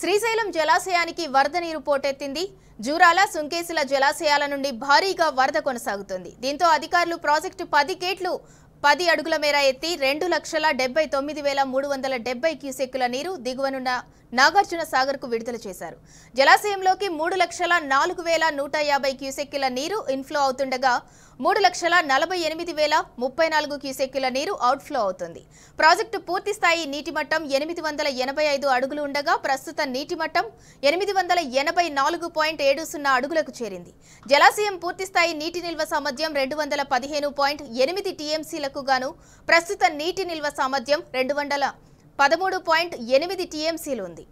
శ్రీశైలం జలాశయానికి వరద నీరు పోటెత్తింది. జూరాల సుంకేసుల జలాశయాల నుండి భారీగా వరద కొనసాగుతుంది. దీంతో అధికారులు ప్రాజెక్టు పది గేట్లు పది అడుగుల మేర ఎత్తి రెండు లక్షల డెబ్బై తొమ్మిది వేల మూడు వందల డెబ్బై క్యూసెక్కుల నీరు దిగువనున్న నాగార్జున సాగర్కు విడుదల చేశారు. జలాశయంలోకి మూడు లక్షల నాలుగు వేల నూట యాభై క్యూసెక్కుల నీరు ఇన్ఫ్లో అవుతుండగా మూడు లక్షల నలభై ఎనిమిది వేల ముప్పై నాలుగు క్యూసెక్కుల నీరు అవుట్ఫ్లో అవుతుంది. ప్రాజెక్టు పూర్తి స్థాయి నీటి మట్టం ఎనిమిది వందల ఎనభై ఐదు అడుగులు ఉండగా ప్రస్తుత నీటి మట్టం ఎనిమిది వందల ఎనభై నాలుగు పాయింట్ ఏడు సున్నా అడుగులకు చేరింది. జలాశయం పూర్తి స్థాయి నీటి నిల్వ సామర్థ్యం రెండు వందల పదిహేను పాయింట్ ఎనిమిది టీఎంసీలకు గాను ప్రస్తుత నీటి నిల్వ సామర్థ్యం రెండు వందల పదమూడు పాయింట్ ఎనిమిది టీఎంసీలు ఉంది.